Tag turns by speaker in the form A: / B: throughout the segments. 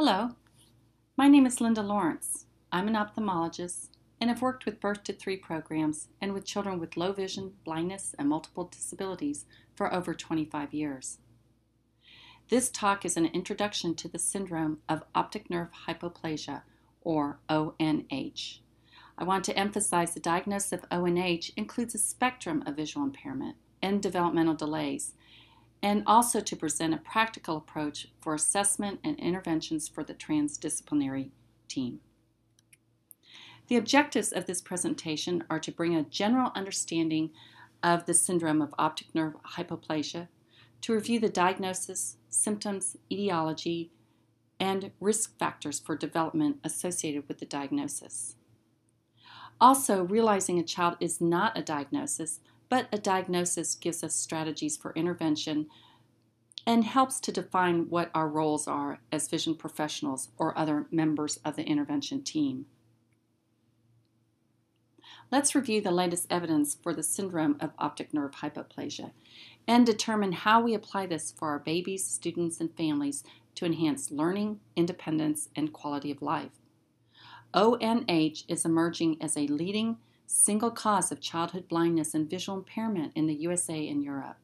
A: Hello, my name is Linda Lawrence. I'm an ophthalmologist and have worked with birth to three programs and with children with low vision, blindness, and multiple disabilities for over 25 years. This talk is an introduction to the syndrome of optic nerve hypoplasia, or ONH. I want to emphasize the diagnosis of ONH includes a spectrum of visual impairment and developmental delays, and also to present a practical approach for assessment and interventions for the transdisciplinary team. The objectives of this presentation are to bring a general understanding of the syndrome of optic nerve hypoplasia, to review the diagnosis, symptoms, etiology, and risk factors for development associated with the diagnosis. Also, realizing a child is not a diagnosis, but a diagnosis gives us strategies for intervention and helps to define what our roles are as vision professionals or other members of the intervention team. Let's review the latest evidence for the syndrome of optic nerve hypoplasia and determine how we apply this for our babies, students, and families to enhance learning, independence, and quality of life. ONH is emerging as a leading single cause of childhood blindness and visual impairment in the USA and Europe.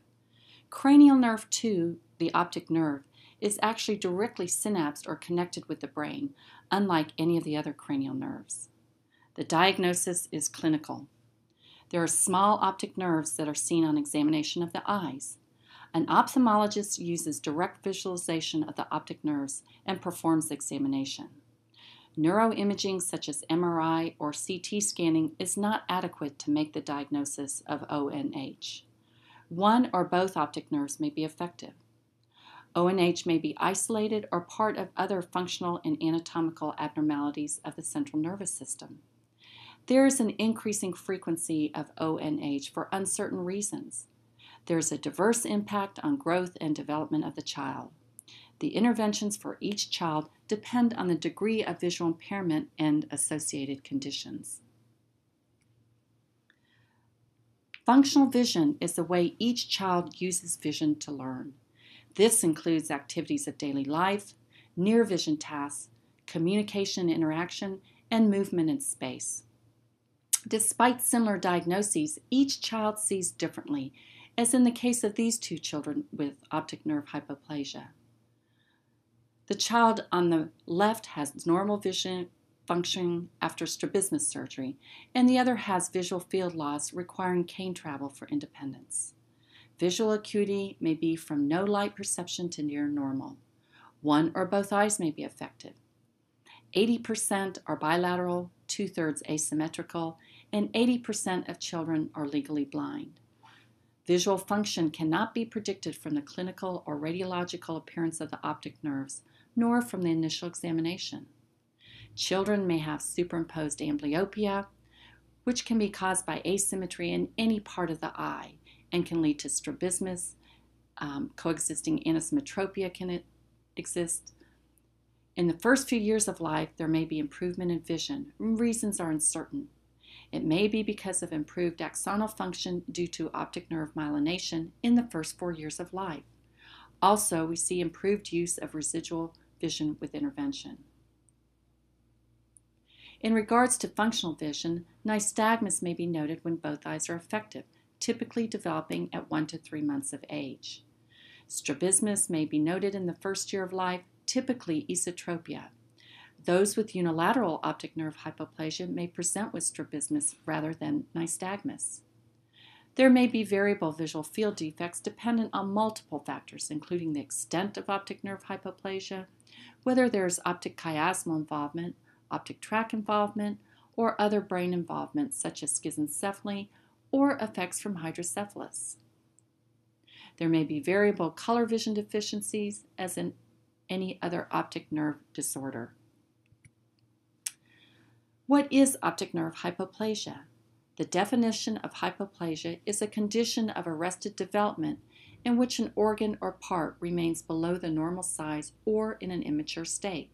A: Cranial nerve 2, the optic nerve, is actually directly synapsed or connected with the brain, unlike any of the other cranial nerves. The diagnosis is clinical. There are small optic nerves that are seen on examination of the eyes. An ophthalmologist uses direct visualization of the optic nerves and performs the examination. Neuroimaging, such as MRI or CT scanning, is not adequate to make the diagnosis of ONH. One or both optic nerves may be effective. ONH may be isolated or part of other functional and anatomical abnormalities of the central nervous system. There is an increasing frequency of ONH for uncertain reasons. There is a diverse impact on growth and development of the child. The interventions for each child depend on the degree of visual impairment and associated conditions. Functional vision is the way each child uses vision to learn. This includes activities of daily life, near vision tasks, communication interaction, and movement in space. Despite similar diagnoses, each child sees differently, as in the case of these two children with optic nerve hypoplasia. The child on the left has normal vision functioning after strabismus surgery, and the other has visual field loss requiring cane travel for independence. Visual acuity may be from no light perception to near normal. One or both eyes may be affected. 80% are bilateral, two thirds asymmetrical, and 80% of children are legally blind. Visual function cannot be predicted from the clinical or radiological appearance of the optic nerves, nor from the initial examination. Children may have superimposed amblyopia, which can be caused by asymmetry in any part of the eye and can lead to strabismus. Um, coexisting anisometropia can exist. In the first few years of life, there may be improvement in vision. Reasons are uncertain. It may be because of improved axonal function due to optic nerve myelination in the first four years of life. Also, we see improved use of residual vision with intervention. In regards to functional vision, nystagmus may be noted when both eyes are effective, typically developing at 1 to 3 months of age. Strabismus may be noted in the first year of life, typically esotropia. Those with unilateral optic nerve hypoplasia may present with strabismus rather than nystagmus. There may be variable visual field defects dependent on multiple factors, including the extent of optic nerve hypoplasia, whether there is optic chiasmal involvement, optic tract involvement, or other brain involvement such as schizencephaly or effects from hydrocephalus. There may be variable color vision deficiencies as in any other optic nerve disorder. What is optic nerve hypoplasia? The definition of hypoplasia is a condition of arrested development in which an organ or part remains below the normal size or in an immature state.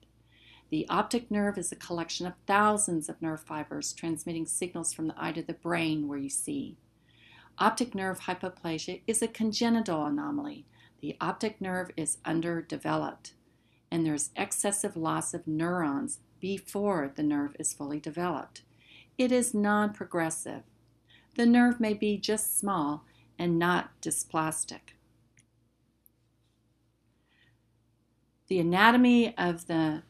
A: The optic nerve is a collection of thousands of nerve fibers transmitting signals from the eye to the brain where you see. Optic nerve hypoplasia is a congenital anomaly. The optic nerve is underdeveloped. and there's excessive loss of neurons before the nerve is fully developed. It is non progressive. The nerve may be just small and not dysplastic. The anatomy of the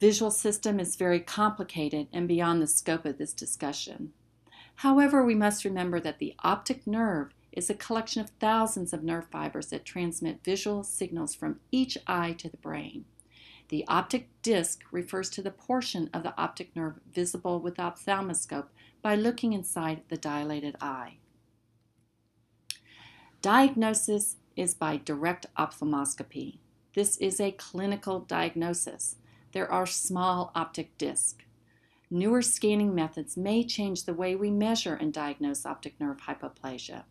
A: visual system is very complicated and beyond the scope of this discussion. However, we must remember that the optic nerve is a collection of thousands of nerve fibers that transmit visual signals from each eye to the brain. The optic disc refers to the portion of the optic nerve visible with ophthalmoscope by looking inside the dilated eye. Diagnosis is by direct ophthalmoscopy. This is a clinical diagnosis. There are small optic discs. Newer scanning methods may change the way we measure and diagnose optic nerve hypoplasia.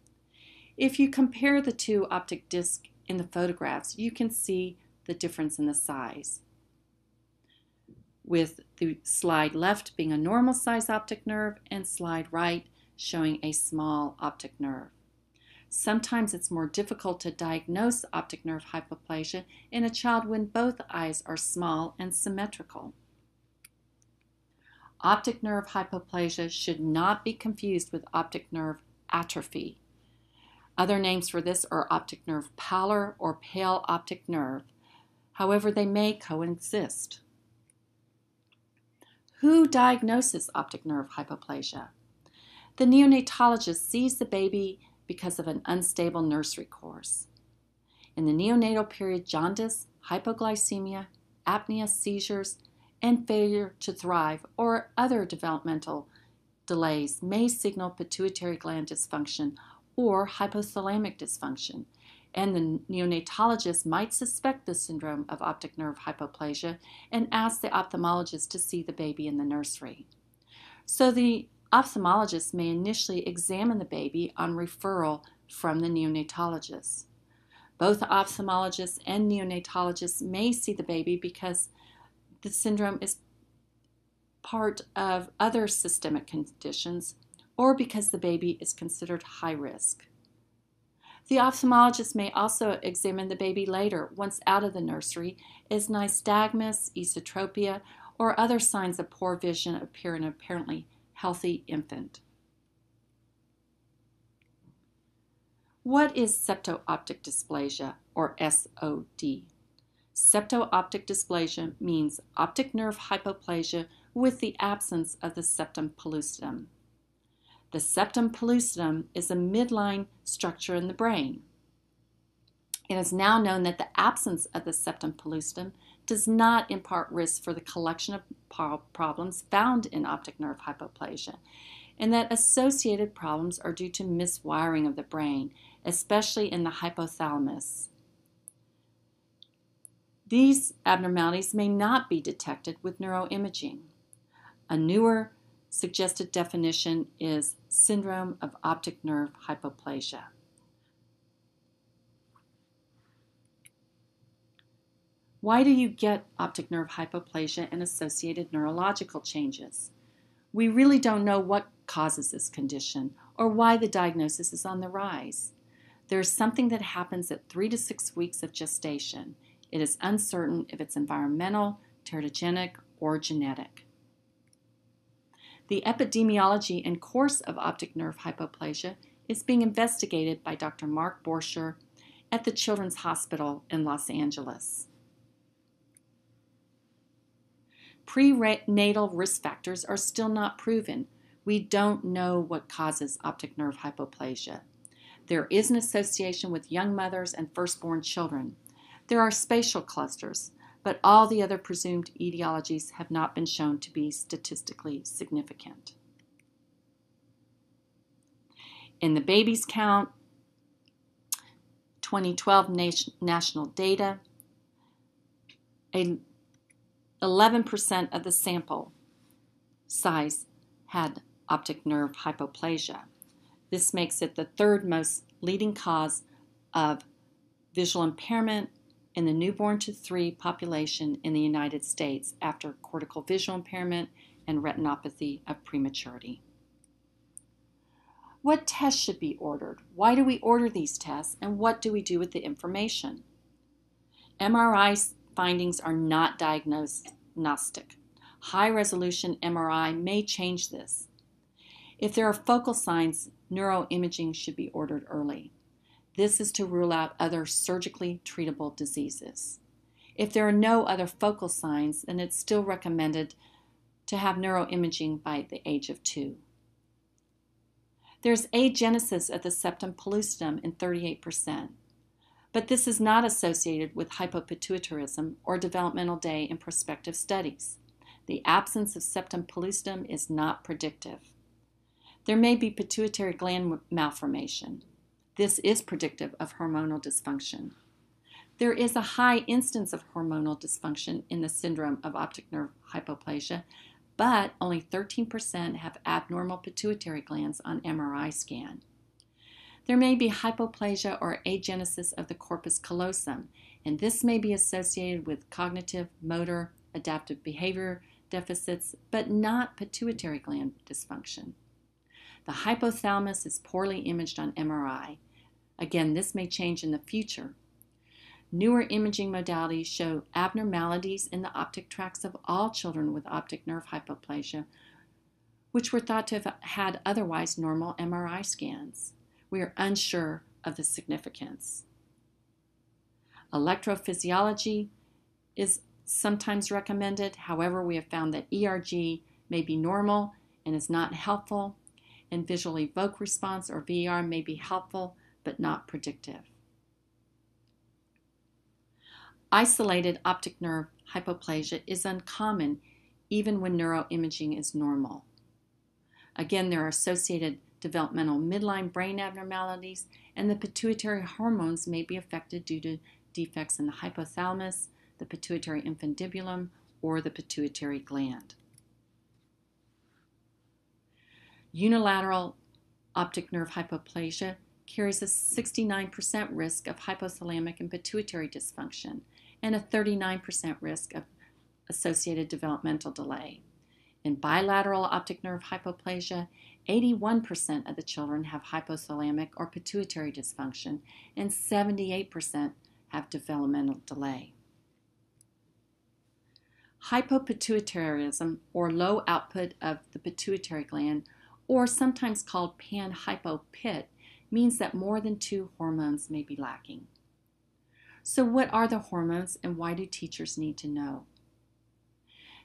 A: If you compare the two optic discs in the photographs, you can see the difference in the size. With the slide left being a normal size optic nerve and slide right showing a small optic nerve. Sometimes it's more difficult to diagnose optic nerve hypoplasia in a child when both eyes are small and symmetrical. Optic nerve hypoplasia should not be confused with optic nerve atrophy. Other names for this are optic nerve pallor or pale optic nerve. However, they may coexist. Who diagnoses optic nerve hypoplasia? The neonatologist sees the baby because of an unstable nursery course. In the neonatal period, jaundice, hypoglycemia, apnea, seizures, and failure to thrive or other developmental delays may signal pituitary gland dysfunction or hypothalamic dysfunction, and the neonatologist might suspect the syndrome of optic nerve hypoplasia and ask the ophthalmologist to see the baby in the nursery. So the Ophthalmologists may initially examine the baby on referral from the neonatologist. Both ophthalmologists and neonatologists may see the baby because the syndrome is part of other systemic conditions or because the baby is considered high risk. The ophthalmologist may also examine the baby later, once out of the nursery, as nystagmus, esotropia, or other signs of poor vision appear in apparently healthy infant. What is septo-optic dysplasia, or SOD? Septo-optic dysplasia means optic nerve hypoplasia with the absence of the septum pellucidum. The septum pellucidum is a midline structure in the brain. It is now known that the absence of the septum pellucidum does not impart risk for the collection of problems found in optic nerve hypoplasia, and that associated problems are due to miswiring of the brain, especially in the hypothalamus. These abnormalities may not be detected with neuroimaging. A newer suggested definition is syndrome of optic nerve hypoplasia. Why do you get optic nerve hypoplasia and associated neurological changes? We really don't know what causes this condition or why the diagnosis is on the rise. There is something that happens at three to six weeks of gestation. It is uncertain if it's environmental, teratogenic, or genetic. The epidemiology and course of optic nerve hypoplasia is being investigated by Dr. Mark Borchert at the Children's Hospital in Los Angeles. Prenatal risk factors are still not proven. We don't know what causes optic nerve hypoplasia. There is an association with young mothers and firstborn children. There are spatial clusters, but all the other presumed etiologies have not been shown to be statistically significant. In the babies count, 2012 national data, a 11% of the sample size had optic nerve hypoplasia. This makes it the third most leading cause of visual impairment in the newborn to three population in the United States after cortical visual impairment and retinopathy of prematurity. What tests should be ordered? Why do we order these tests? And what do we do with the information? MRI findings are not diagnostic. High resolution MRI may change this. If there are focal signs, neuroimaging should be ordered early. This is to rule out other surgically treatable diseases. If there are no other focal signs, then it's still recommended to have neuroimaging by the age of two. There's agenesis of the septum pellucidum in 38%, but this is not associated with hypopituitarism or developmental day in prospective studies. The absence of septum pellucidum is not predictive. There may be pituitary gland malformation. This is predictive of hormonal dysfunction. There is a high instance of hormonal dysfunction in the syndrome of optic nerve hypoplasia, but only 13% have abnormal pituitary glands on MRI scan. There may be hypoplasia or agenesis of the corpus callosum, and this may be associated with cognitive, motor, adaptive behavior deficits, but not pituitary gland dysfunction. The hypothalamus is poorly imaged on MRI. Again, this may change in the future. Newer imaging modalities show abnormalities in the optic tracts of all children with optic nerve hypoplasia, which were thought to have had otherwise normal MRI scans. We are unsure of the significance. Electrophysiology is sometimes recommended. However, we have found that ERG may be normal and is not helpful, and visual evoked response or VER may be helpful but not predictive. Isolated optic nerve hypoplasia is uncommon even when neuroimaging is normal. Again, there are associated developmental midline brain abnormalities, and the pituitary hormones may be affected due to defects in the hypothalamus, the pituitary infundibulum, or the pituitary gland. Unilateral optic nerve hypoplasia carries a 69% risk of hypothalamic and pituitary dysfunction and a 39% risk of associated developmental delay. In bilateral optic nerve hypoplasia, 81% of the children have hypothalamic or pituitary dysfunction, and 78% have developmental delay. Hypopituitarism, or low output of the pituitary gland, or sometimes called panhypopit, means that more than two hormones may be lacking. So, what are the hormones and why do teachers need to know?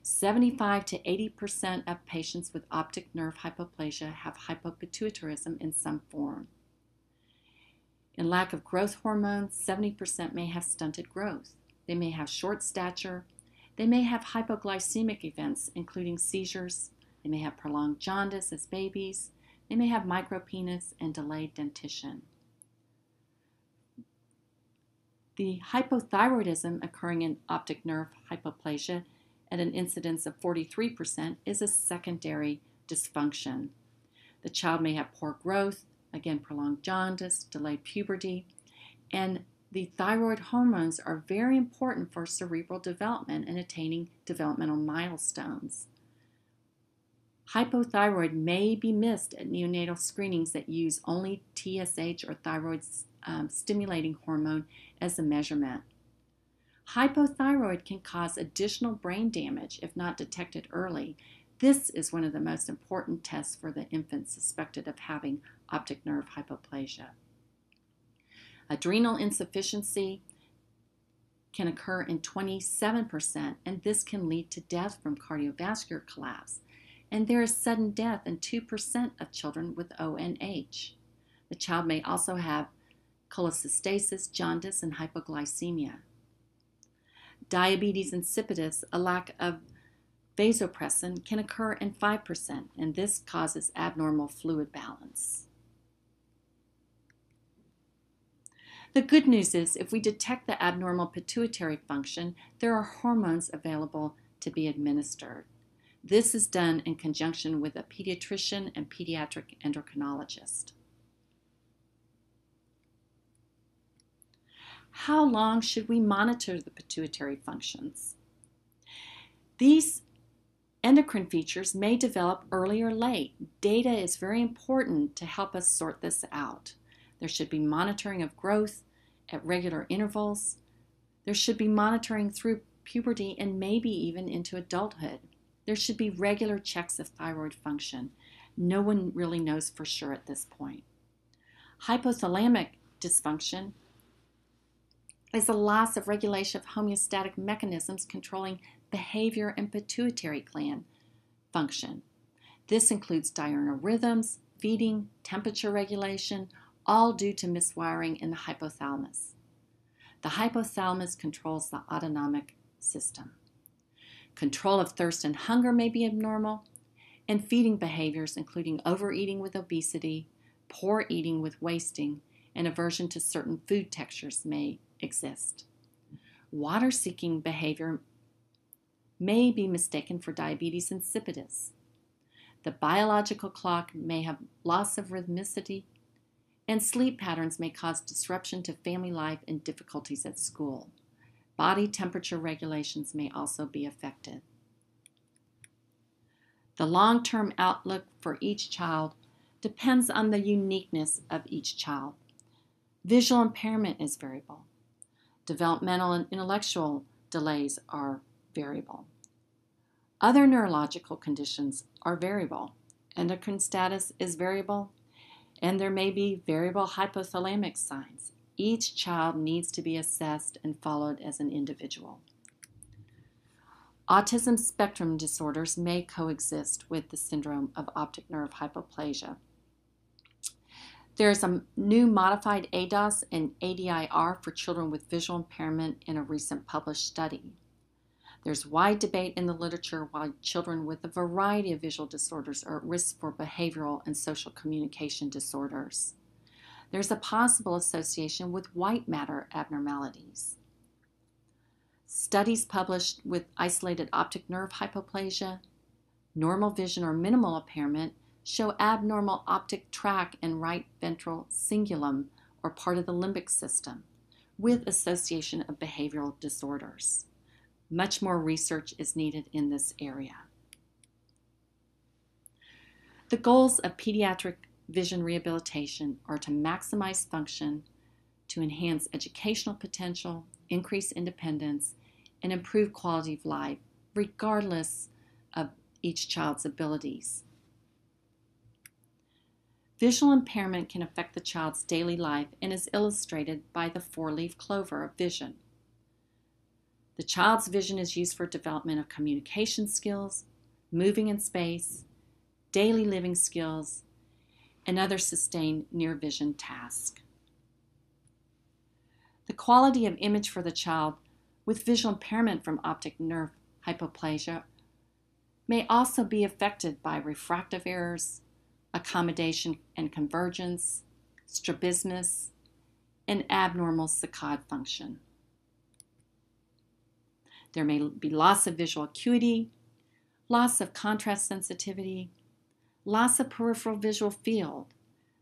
A: 75 to 80% of patients with optic nerve hypoplasia have hypopituitarism in some form. In lack of growth hormones, 70% may have stunted growth. They may have short stature. They may have hypoglycemic events, including seizures. They may have prolonged jaundice as babies. They may have micropenis and delayed dentition. The hypothyroidism occurring in optic nerve hypoplasia at an incidence of 43% is a secondary dysfunction. The child may have poor growth, again, prolonged jaundice, delayed puberty, and the thyroid hormones are very important for cerebral development and attaining developmental milestones. Hypothyroid may be missed at neonatal screenings that use only TSH or thyroid um, stimulating hormone as a measurement. Hypothyroid can cause additional brain damage if not detected early. This is one of the most important tests for the infant suspected of having optic nerve hypoplasia. Adrenal insufficiency can occur in 27%, and this can lead to death from cardiovascular collapse. And there is sudden death in 2% of children with ONH. The child may also have cholestasis, jaundice, and hypoglycemia. Diabetes insipidus, a lack of vasopressin, can occur in 5%, and this causes abnormal fluid balance. The good news is if we detect the abnormal pituitary function, there are hormones available to be administered. This is done in conjunction with a pediatrician and pediatric endocrinologist. How long should we monitor the pituitary functions? These endocrine features may develop early or late. Data is very important to help us sort this out. There should be monitoring of growth at regular intervals. There should be monitoring through puberty and maybe even into adulthood. There should be regular checks of thyroid function. No one really knows for sure at this point. Hypothalamic dysfunction is a loss of regulation of homeostatic mechanisms controlling behavior and pituitary gland function. This includes diurnal rhythms, feeding, temperature regulation, all due to miswiring in the hypothalamus. The hypothalamus controls the autonomic system. Control of thirst and hunger may be abnormal, and feeding behaviors, including overeating with obesity, poor eating with wasting, and aversion to certain food textures, may exist. Water seeking behavior may be mistaken for diabetes insipidus. The biological clock may have loss of rhythmicity, and sleep patterns may cause disruption to family life and difficulties at school. Body temperature regulations may also be affected. The long term outlook for each child depends on the uniqueness of each child. Visual impairment is variable. Developmental and intellectual delays are variable. Other neurological conditions are variable. Endocrine status is variable, and there may be variable hypothalamic signs. Each child needs to be assessed and followed as an individual. Autism spectrum disorders may coexist with the syndrome of optic nerve hypoplasia. There is a new modified ADOS and ADIR for children with visual impairment in a recent published study. There's wide debate in the literature why children with a variety of visual disorders are at risk for behavioral and social communication disorders there's a possible association with white matter abnormalities. Studies published with isolated optic nerve hypoplasia, normal vision or minimal impairment show abnormal optic tract and right ventral cingulum or part of the limbic system with association of behavioral disorders. Much more research is needed in this area. The goals of pediatric vision rehabilitation are to maximize function, to enhance educational potential, increase independence, and improve quality of life, regardless of each child's abilities. Visual impairment can affect the child's daily life and is illustrated by the four leaf clover of vision. The child's vision is used for development of communication skills, moving in space, daily living skills, and other sustained near vision tasks. The quality of image for the child with visual impairment from optic nerve hypoplasia may also be affected by refractive errors, accommodation and convergence, strabismus, and abnormal saccade function. There may be loss of visual acuity, loss of contrast sensitivity, loss of peripheral visual field.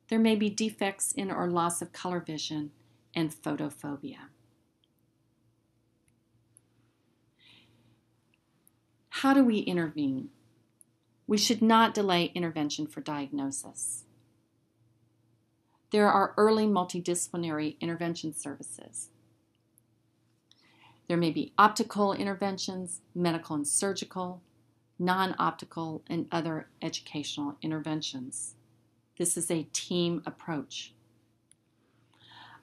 A: There may be defects in or loss of color vision and photophobia. How do we intervene? We should not delay intervention for diagnosis. There are early multidisciplinary intervention services. There may be optical interventions, medical and surgical, non optical, and other educational interventions. This is a team approach.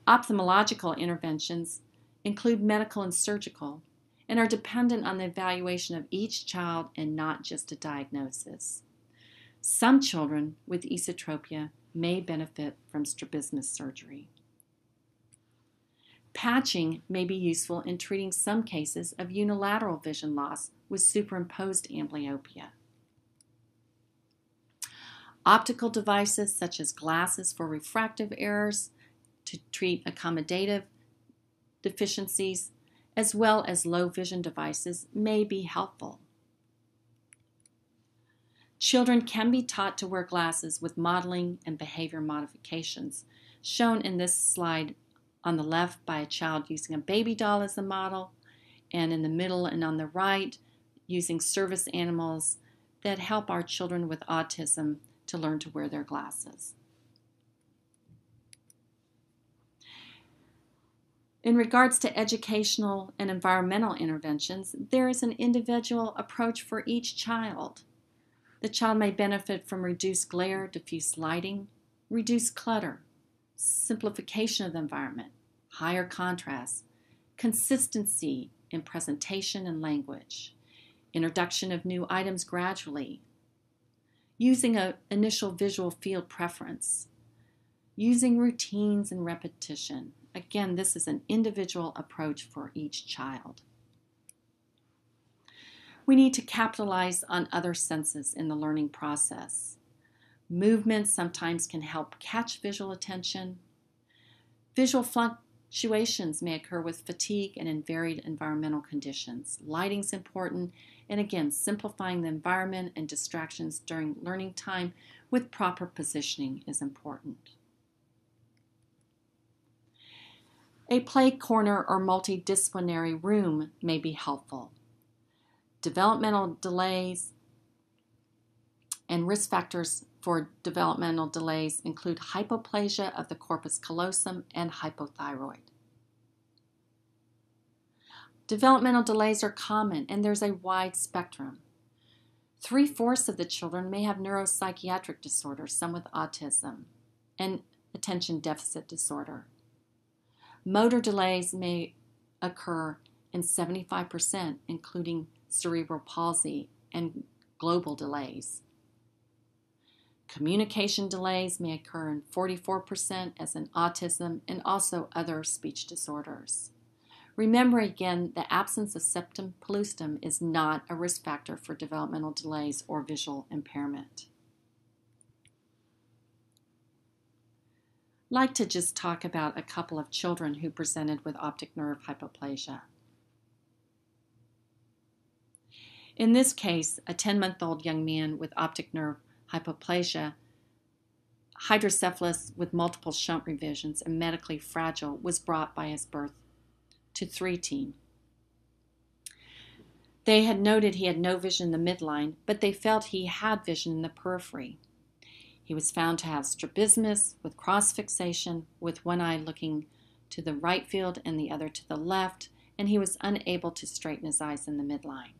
A: Ophthalmological interventions include medical and surgical and are dependent on the evaluation of each child and not just a diagnosis. Some children with esotropia may benefit from strabismus surgery. Patching may be useful in treating some cases of unilateral vision loss with superimposed amblyopia. Optical devices such as glasses for refractive errors to treat accommodative deficiencies, as well as low vision devices, may be helpful. Children can be taught to wear glasses with modeling and behavior modifications, shown in this slide on the left by a child using a baby doll as a model, and in the middle and on the right using service animals that help our children with autism to learn to wear their glasses. In regards to educational and environmental interventions, there is an individual approach for each child. The child may benefit from reduced glare, diffuse lighting, reduced clutter, simplification of the environment, higher contrast, consistency in presentation and language, introduction of new items gradually, using an initial visual field preference, using routines and repetition. Again, this is an individual approach for each child. We need to capitalize on other senses in the learning process. Movement sometimes can help catch visual attention. Visual fluctuations may occur with fatigue and in varied environmental conditions. Lighting is important, and again, simplifying the environment and distractions during learning time with proper positioning is important. A play corner or multidisciplinary room may be helpful. Developmental delays and risk factors for developmental delays include hypoplasia of the corpus callosum and hypothyroid. Developmental delays are common and there's a wide spectrum. Three fourths of the children may have neuropsychiatric disorders, some with autism and attention deficit disorder. Motor delays may occur in 75%, including cerebral palsy, and global delays. Communication delays may occur in 44% as in autism and also other speech disorders. Remember again, the absence of septum pellucidum is not a risk factor for developmental delays or visual impairment. Like to just talk about a couple of children who presented with optic nerve hypoplasia. In this case, a 10 month old young man with optic nerve hypoplasia, hydrocephalus with multiple shunt revisions, and medically fragile was brought by his birth to 3 team. They had noted he had no vision in the midline, but they felt he had vision in the periphery. He was found to have strabismus with cross fixation, with one eye looking to the right field and the other to the left, and he was unable to straighten his eyes in the midline.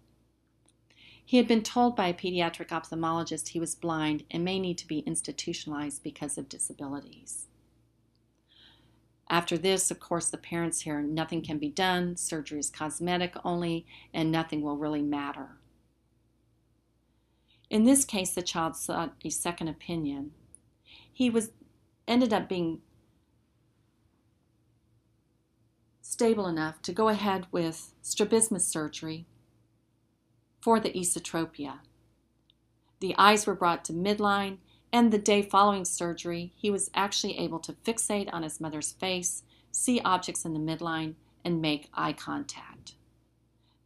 A: He had been told by a pediatric ophthalmologist he was blind and may need to be institutionalized because of disabilities. After this, of course, the parents hear nothing can be done, surgery is cosmetic only, and nothing will really matter. In this case, the child sought a second opinion. He was ended up being stable enough to go ahead with strabismus surgery for the esotropia. The eyes were brought to midline, and the day following surgery, he was actually able to fixate on his mother's face, see objects in the midline, and make eye contact.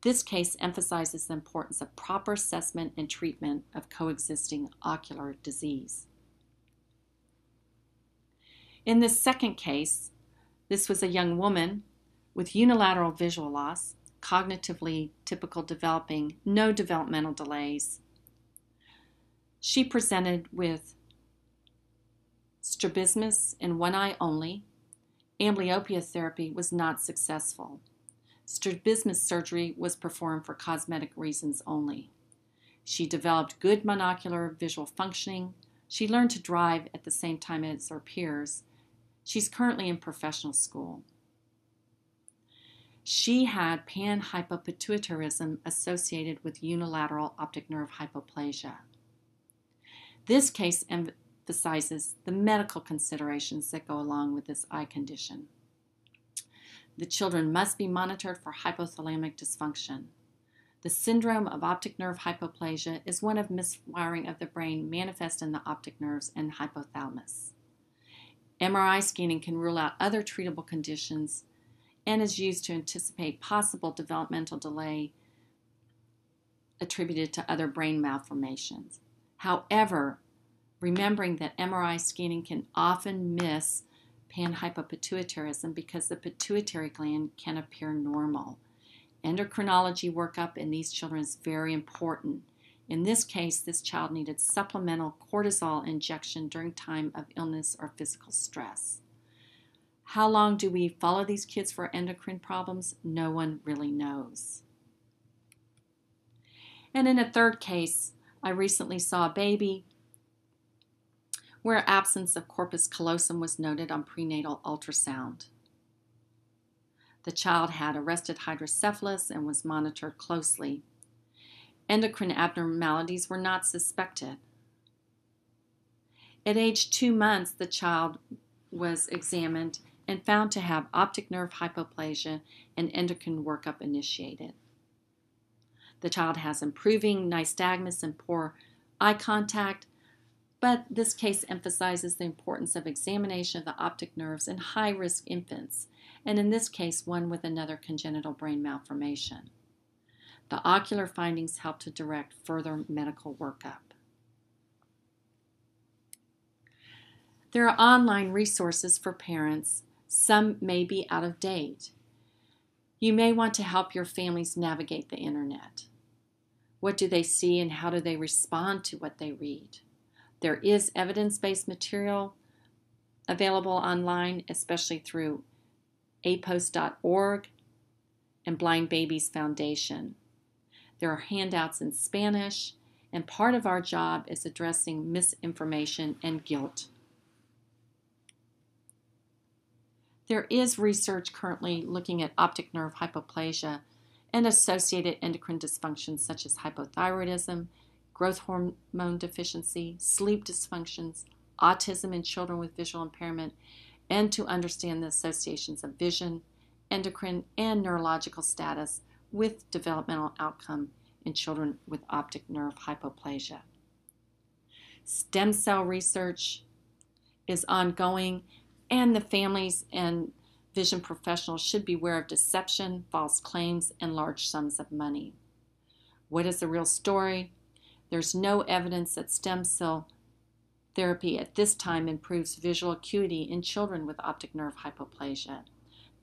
A: This case emphasizes the importance of proper assessment and treatment of coexisting ocular disease. In this second case, this was a young woman with unilateral visual loss cognitively typical developing, no developmental delays. She presented with strabismus in one eye only. Amblyopia therapy was not successful. Strabismus surgery was performed for cosmetic reasons only. She developed good monocular visual functioning. She learned to drive at the same time as her peers. She's currently in professional school she had panhypopituitarism associated with unilateral optic nerve hypoplasia. This case emphasizes the medical considerations that go along with this eye condition. The children must be monitored for hypothalamic dysfunction. The syndrome of optic nerve hypoplasia is one of miswiring of the brain manifest in the optic nerves and hypothalamus. MRI scanning can rule out other treatable conditions and is used to anticipate possible developmental delay attributed to other brain malformations. However, remembering that MRI scanning can often miss panhypopituitarism because the pituitary gland can appear normal. Endocrinology workup in these children is very important. In this case, this child needed supplemental cortisol injection during time of illness or physical stress. How long do we follow these kids for endocrine problems? No one really knows. And in a third case, I recently saw a baby where absence of corpus callosum was noted on prenatal ultrasound. The child had arrested hydrocephalus and was monitored closely. Endocrine abnormalities were not suspected. At age two months, the child was examined and found to have optic nerve hypoplasia and endocrine workup initiated. The child has improving nystagmus and poor eye contact, but this case emphasizes the importance of examination of the optic nerves in high risk infants, and in this case, one with another congenital brain malformation. The ocular findings help to direct further medical workup. There are online resources for parents. Some may be out of date. You may want to help your families navigate the internet. What do they see and how do they respond to what they read? There is evidence based material available online, especially through aapos.org and Blind Babies Foundation. There are handouts in Spanish, and part of our job is addressing misinformation and guilt. There is research currently looking at optic nerve hypoplasia and associated endocrine dysfunctions such as hypothyroidism, growth hormone deficiency, sleep dysfunctions, autism in children with visual impairment, and to understand the associations of vision, endocrine, and neurological status with developmental outcome in children with optic nerve hypoplasia. Stem cell research is ongoing and the families and vision professionals should be aware of deception, false claims, and large sums of money. What is the real story? There's no evidence that stem cell therapy at this time improves visual acuity in children with optic nerve hypoplasia.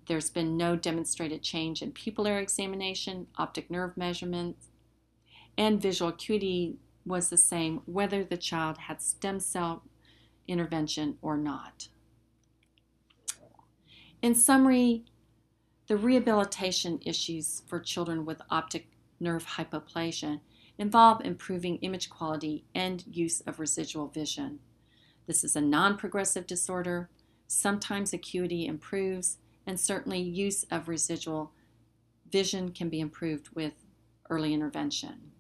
A: There's been no demonstrated change in pupillary examination, optic nerve measurements, and visual acuity was the same whether the child had stem cell intervention or not. In summary, the rehabilitation issues for children with optic nerve hypoplasia involve improving image quality and use of residual vision. This is a non progressive disorder. Sometimes acuity improves, and certainly use of residual vision can be improved with early intervention.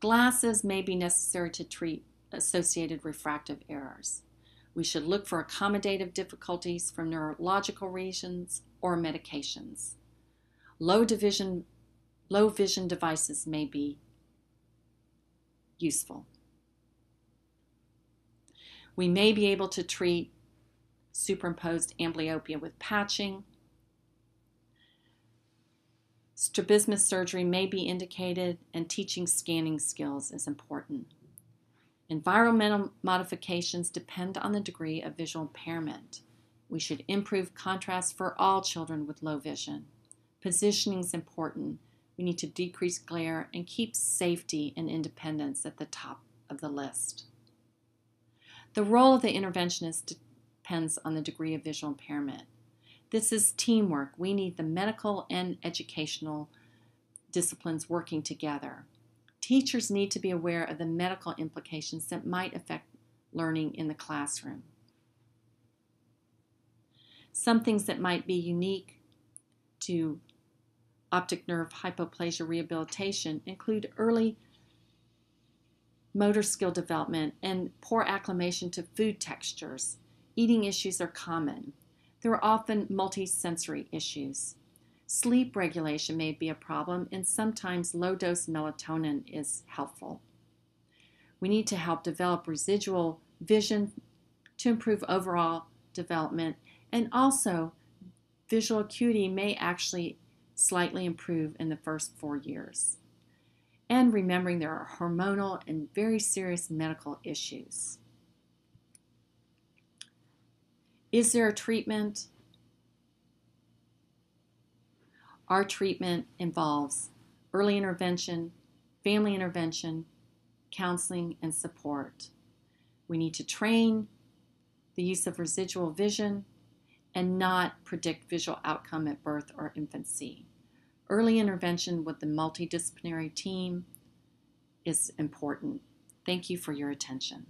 A: Glasses may be necessary to treat associated refractive errors. We should look for accommodative difficulties from neurological reasons or medications. Low, division, low vision devices may be useful. We may be able to treat superimposed amblyopia with patching. Strabismus surgery may be indicated, and teaching scanning skills is important. Environmental modifications depend on the degree of visual impairment. We should improve contrast for all children with low vision. Positioning is important. We need to decrease glare and keep safety and independence at the top of the list. The role of the interventionist depends on the degree of visual impairment. This is teamwork. We need the medical and educational disciplines working together. Teachers need to be aware of the medical implications that might affect learning in the classroom. Some things that might be unique to optic nerve hypoplasia rehabilitation include early motor skill development and poor acclimation to food textures. Eating issues are common. There are often multisensory issues. Sleep regulation may be a problem, and sometimes low dose melatonin is helpful. We need to help develop residual vision to improve overall development, and also visual acuity may actually slightly improve in the first four years. And remembering there are hormonal and very serious medical issues. Is there a treatment? Our treatment involves early intervention, family intervention, counseling, and support. We need to train the use of residual vision and not predict visual outcome at birth or infancy. Early intervention with the multidisciplinary team is important. Thank you for your attention.